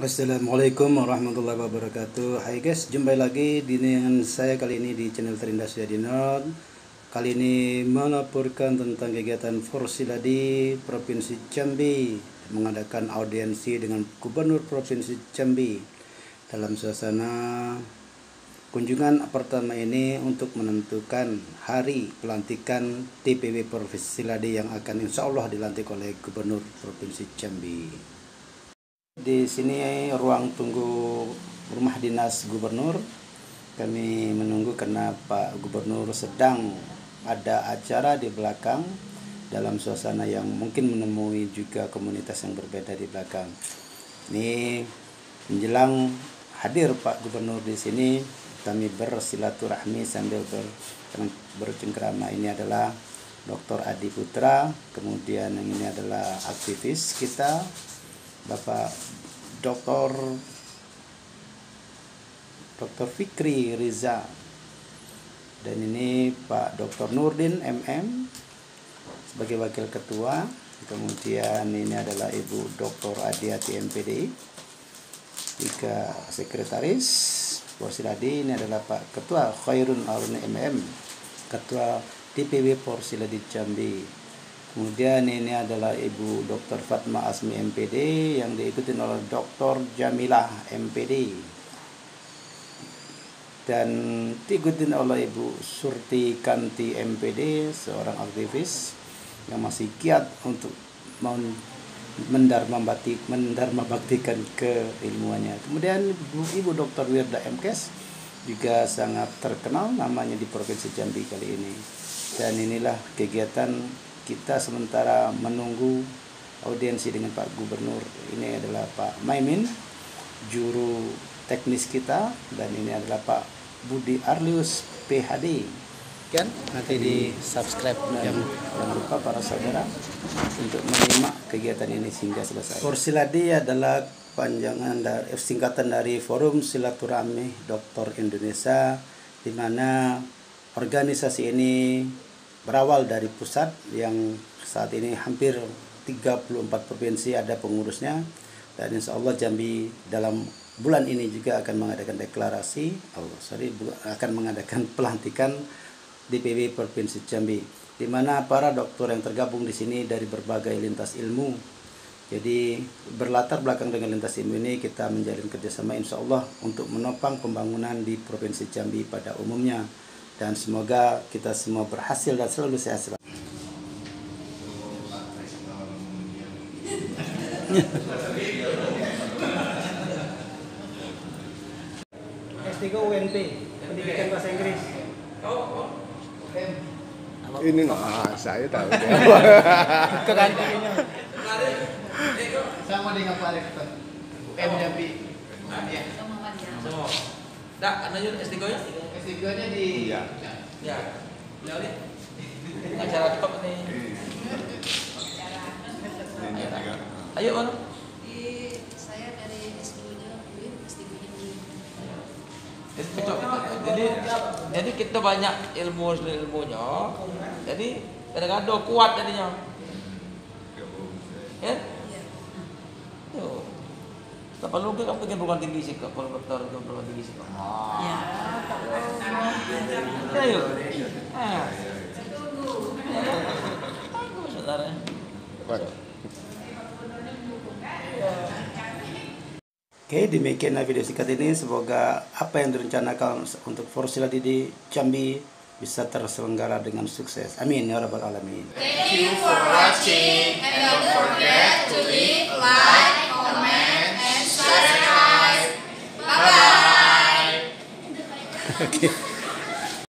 Assalamualaikum warahmatullahi wabarakatuh. Hai guys, jumpa lagi dengan saya kali ini di channel Terindah Sudianot Kali ini melaporkan tentang kegiatan Forsiladi Provinsi Jambi. Mengadakan audiensi dengan Gubernur Provinsi Jambi. Dalam suasana kunjungan pertama ini untuk menentukan hari pelantikan TPW Provinsi Ladi yang akan insya Allah dilantik oleh Gubernur Provinsi Jambi. Di sini ruang tunggu rumah dinas gubernur. Kami menunggu karena Pak Gubernur sedang ada acara di belakang dalam suasana yang mungkin menemui juga komunitas yang berbeda di belakang. Ini menjelang hadir Pak Gubernur di sini, kami bersilaturahmi sambil ber, bercengkrama. Ini adalah Dr. Adi Putra, kemudian yang ini adalah aktivis kita Bapak Dr. Dr. Fikri Riza dan ini Pak Dr. Nurdin MM sebagai wakil ketua kemudian ini adalah Ibu Dr. Adiati MPD tiga sekretaris Porsiladi ini adalah Pak Ketua Khairun Arun MM Ketua DPW Porsiladi Jambi Kemudian ini adalah Ibu Dr. Fatma Asmi MPD yang diikuti oleh Dr. Jamilah MPD. Dan diikuti oleh Ibu Surti Kanti MPD, seorang aktivis yang masih kiat untuk mendharma batik mendharma baktikan keilmuannya. Kemudian Ibu, Ibu Dr. Wirda MKes juga sangat terkenal namanya di Provinsi Jambi kali ini. Dan inilah kegiatan kita sementara menunggu audiensi dengan Pak Gubernur. Ini adalah Pak Maimin, juru teknis kita, dan ini adalah Pak Budi Arlius PhD. Kan nanti di subscribe dan jangan lupa para saudara untuk menyimak kegiatan ini sehingga selesai. Porsiladi adalah panjangan dari singkatan dari Forum Silaturahmi Dokter Indonesia di mana organisasi ini berawal dari pusat yang saat ini hampir 34 provinsi ada pengurusnya. Dan insya Allah Jambi dalam bulan ini juga akan mengadakan deklarasi. Allah sorry akan mengadakan pelantikan DPW Provinsi Jambi di mana para dokter yang tergabung di sini dari berbagai lintas ilmu. Jadi berlatar belakang dengan lintas ilmu ini kita menjalin kerjasama insya Allah untuk menopang pembangunan di Provinsi Jambi pada umumnya dan semoga kita semua berhasil dan selalu sehat selalu. S3 UNP, pendidikan bahasa Inggris. Ini nah, saya tahu. Kegantiannya. Sama dengan Pak Rektor. M Jambi. Ya. Semua. Dak, anda S3 nya? S3-nya di Iya. Ya. Ya, Li. Acara top nih. Ayo, mana? Di saya dari S2-nya UIN, S3-nya UIN. Cocok. Jadi jadi kita banyak ilmu ilmunya. Jadi kadang-kadang kuat jadinya. Ya? Iya. Tuh. Tak perlu ke kamu bikin perguruan tinggi sih. Kalau dokter ke perguruan tinggi sih, kak. Ayo. Ah. Bagus, saudara. Oke, demikianlah video singkat ini. Semoga apa yang direncanakan untuk Forsiladi di Jambi bisa terselenggara dengan sukses. Amin ya rabbal alamin. Thank you for watching and don't forget to leave like, comment, and subscribe. Bye bye. Oke.